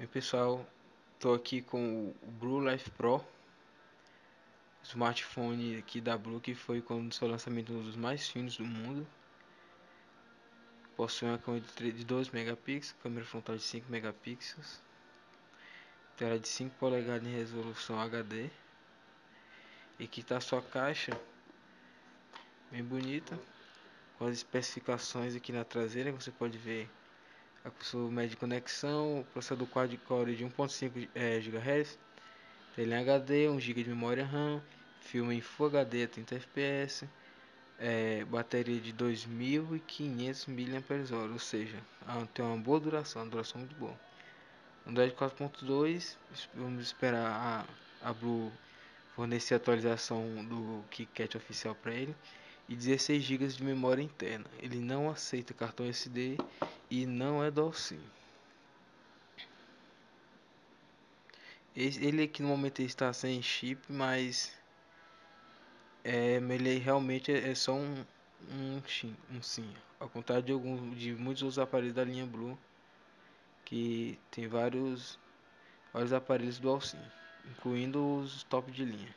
Bem pessoal, estou aqui com o Blue Life Pro smartphone aqui da Blue que foi quando seu lançamento um dos mais finos do mundo. Possui uma câmera de 12 megapixels, câmera frontal de 5 megapixels tela de 5 polegadas em resolução HD e aqui está sua caixa bem bonita com as especificações aqui na traseira você pode ver a média de conexão, processador quad-core de 1.5 é, GHz, tela HD, 1 GB de memória RAM, filme em Full HD a 30 fps, é, bateria de 2.500 mAh, ou seja, tem uma boa duração, uma duração muito boa. Android 4.2, vamos esperar a, a Blue fornecer atualização do KitKat oficial para ele e 16 GB de memória interna. Ele não aceita cartão SD e não é do SIM. Ele aqui no momento está sem chip, mas é, ele realmente é só um, um, um sim. Ao contrário de, alguns, de muitos outros aparelhos da linha Blue, que tem vários, vários aparelhos dual SIM, incluindo os top de linha.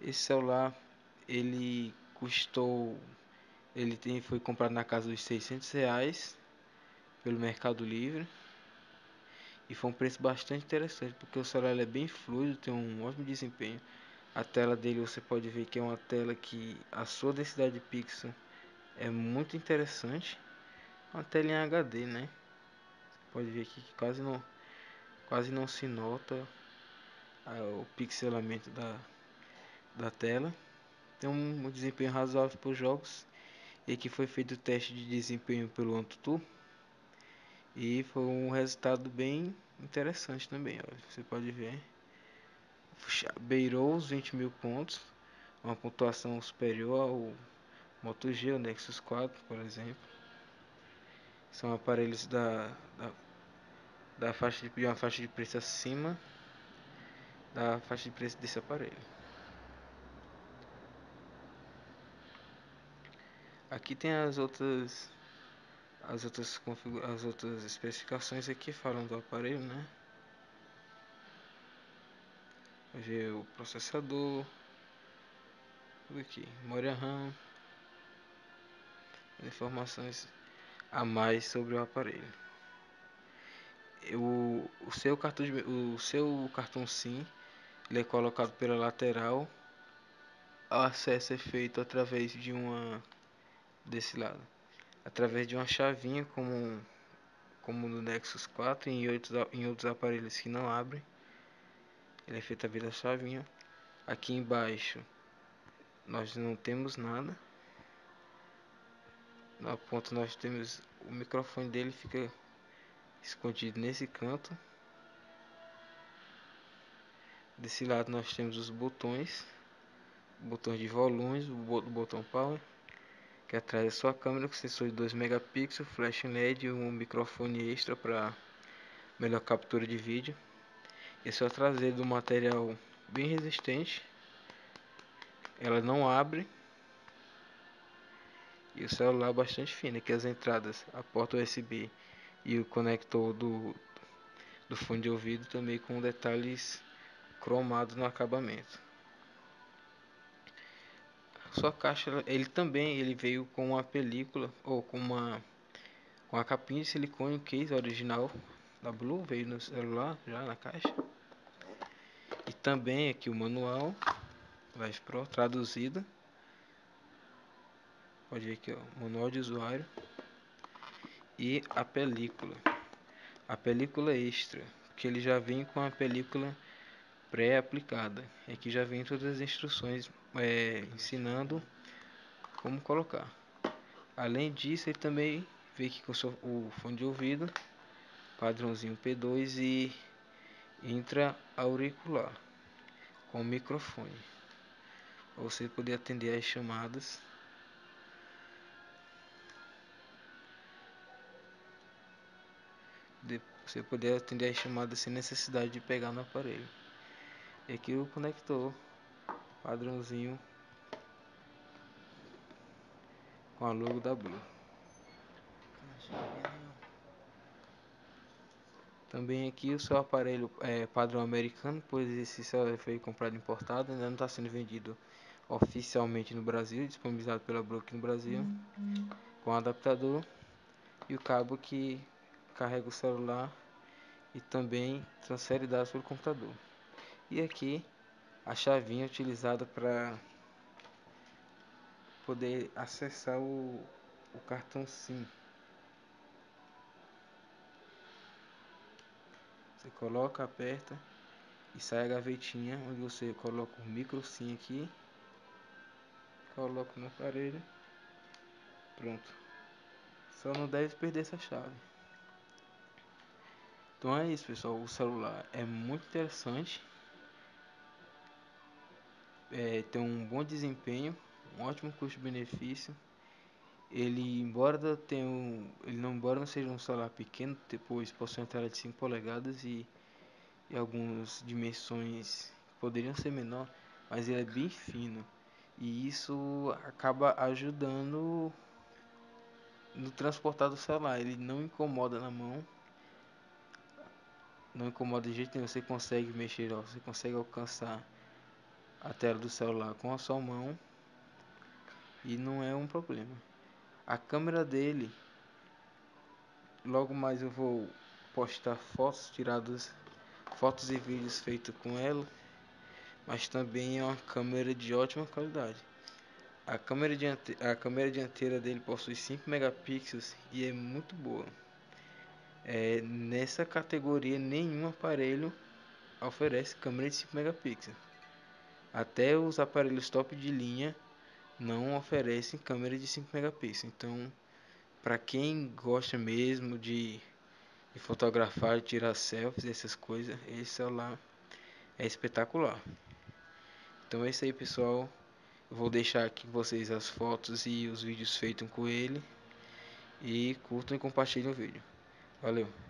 Esse celular ele custou ele tem, foi comprado na casa dos 600 reais pelo Mercado Livre. E foi um preço bastante interessante, porque o celular é bem fluido, tem um ótimo desempenho. A tela dele você pode ver que é uma tela que a sua densidade de pixel é muito interessante. Uma tela em HD, né? Você pode ver aqui que quase não, quase não se nota o pixelamento da, da tela. Tem um desempenho razoável para os jogos e aqui foi feito o teste de desempenho pelo AnTuTu. E foi um resultado bem interessante também, olha, você pode ver. Beirou os 20 mil pontos uma pontuação superior ao Moto G, o Nexus 4 por exemplo. São aparelhos da, da, da faixa de, uma faixa de preço acima da faixa de preço desse aparelho Aqui tem as outras as outras as outras especificações aqui falam do aparelho, né? Ver o processador, tudo aqui, memória RAM, informações a mais sobre o aparelho. O, o seu cartão de, o seu cartão SIM ele é colocado pela lateral. O acesso é feito através de uma desse lado. Através de uma chavinha como como no Nexus 4 e em outros, em outros aparelhos que não abrem. Ele é feito a da chavinha. Aqui embaixo nós não temos nada. Na ponta nós temos o microfone dele fica escondido nesse canto. Desse lado nós temos os botões. Botões de volumes o botão power que atrás da sua câmera com sensor de 2 megapixels, flash LED e um microfone extra para melhor captura de vídeo. Esse é o traseiro do material bem resistente. Ela não abre. E o celular bastante fino, aqui as entradas, a porta USB e o conector do, do fone de ouvido também com detalhes cromados no acabamento sua caixa ele também ele veio com uma película ou com uma com a capinha de silicone o case original da Blue veio no celular já na caixa. E também aqui o manual Live Pro traduzido. Pode ver aqui ó, manual de usuário. E a película. A película extra que ele já vem com a película pré-aplicada aqui já vem todas as instruções é, ensinando como colocar. Além disso, ele também veio aqui com o fone de ouvido, padrãozinho P2 e intra auricular com microfone. Para você poder atender as chamadas. Você poder atender as chamadas sem necessidade de pegar no aparelho. E aqui o conector padrãozinho com a logo da Blue. Também aqui o seu aparelho é padrão americano, pois esse celular foi comprado importado, ainda não está sendo vendido oficialmente no Brasil, disponibilizado pela Brook no Brasil, com adaptador e o cabo que carrega o celular e também transfere dados pelo computador. E aqui a chavinha utilizada para poder acessar o, o cartão SIM. Você coloca, aperta e sai a gavetinha onde você coloca o micro SIM aqui, coloca no aparelho, pronto. Só não deve perder essa chave. Então é isso pessoal, o celular é muito interessante, é, tem um bom desempenho, um ótimo custo-benefício. Ele embora tenha um, ele não embora não seja um celular pequeno, depois possui uma tela de 5 polegadas e, e algumas dimensões poderiam ser menor, mas ele é bem fino e isso acaba ajudando no transportar do celular. Ele não incomoda na mão não incomoda de jeito nenhum, você consegue mexer, ó, você consegue alcançar a tela do celular com a sua mão e não é um problema. A câmera dele, logo mais eu vou postar fotos tiradas, fotos e vídeos feitos com ela, mas também é uma câmera de ótima qualidade. A câmera, diante, a câmera dianteira dele possui 5 megapixels e é muito boa. É, nessa categoria nenhum aparelho oferece câmera de 5 megapixels. Até os aparelhos top de linha não oferecem câmera de 5 megapixels. Então, para quem gosta mesmo de, de fotografar, tirar selfies, essas coisas, esse celular é espetacular. Então é isso aí, pessoal. Eu vou deixar aqui com vocês as fotos e os vídeos feitos com ele. E curtam e compartilhem o vídeo. Valeu!